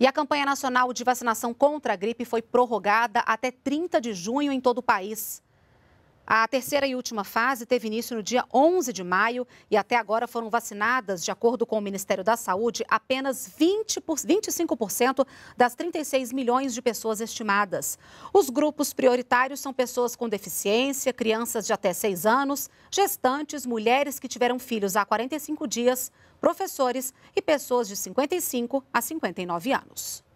E a campanha nacional de vacinação contra a gripe foi prorrogada até 30 de junho em todo o país. A terceira e última fase teve início no dia 11 de maio e até agora foram vacinadas, de acordo com o Ministério da Saúde, apenas 20 por, 25% das 36 milhões de pessoas estimadas. Os grupos prioritários são pessoas com deficiência, crianças de até 6 anos, gestantes, mulheres que tiveram filhos há 45 dias, professores e pessoas de 55 a 59 anos.